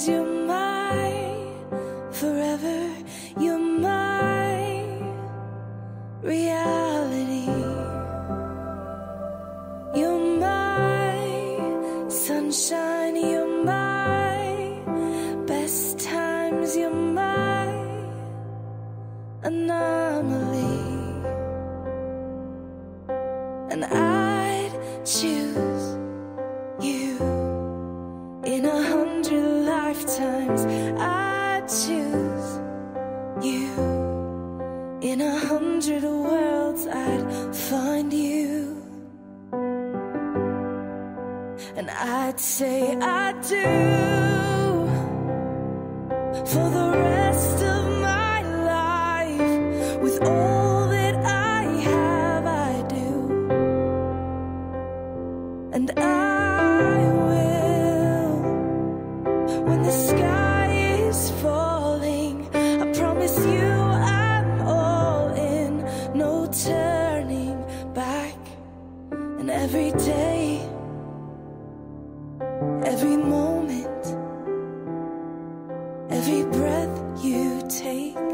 Cause you're mine forever, you're my reality. You're my sunshine, you're my best times, you're my anomaly. And I'd choose you lifetimes. I'd choose you in a hundred worlds. I'd find you. And I'd say I do for the rest of my life with all that I have I do and I every day every moment Every breath you take